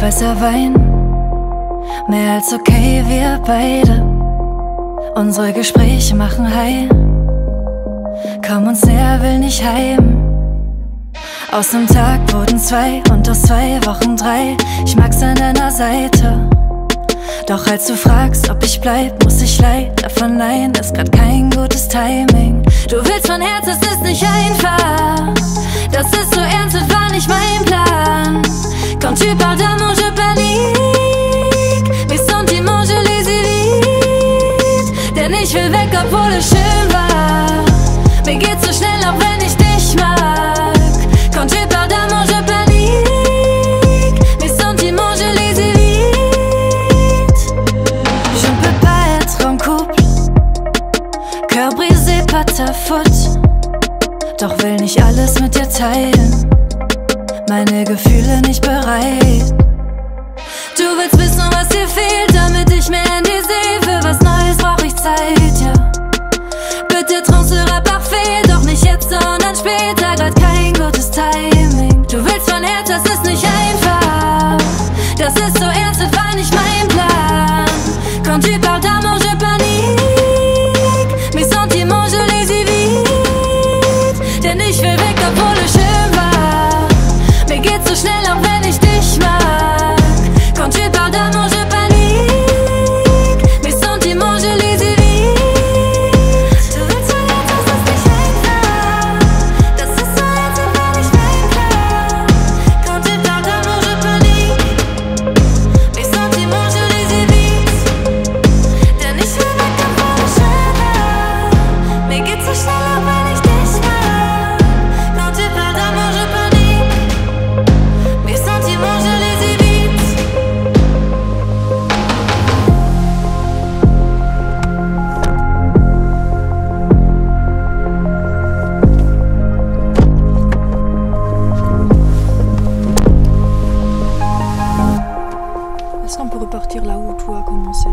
weißer Wein, mehr als okay, wir beide. Unsere Gespräche machen heil. Komm uns näher, will nicht heim. Aus dem Tag wurden zwei und aus zwei Wochen drei. Ich mag's an deiner Seite. Doch als du fragst, ob ich bleib, muss ich leider verneinen. Ist grad kein gutes Timing. Du willst von Herz, es ist nicht einfach. Das ist so ernst, das war nicht mein Plan. Ich will weg, obwohl es schön war. Mir geht's so schnell, auch wenn ich dich mag. Quand tu parles d'amour, je panique. Mes sentiments, je les évite. Je ne peux pas être en couple. Cœur brisé. Doch will nicht alles mit dir teilen. Meine Gefühle nicht bereit. Bitte trans sera parfait, doch nicht jetzt, sondern später. Grad kein gutes Timing. Du willst von Herz, das ist nicht einfach. Das ist so ernst, das war nicht mein Plan. Quand tu parles d'amour, je panique. Mes sentiments, je les évite. Denn ich will weg, obwohl es Est-ce qu'on peut repartir là où tout a commencé?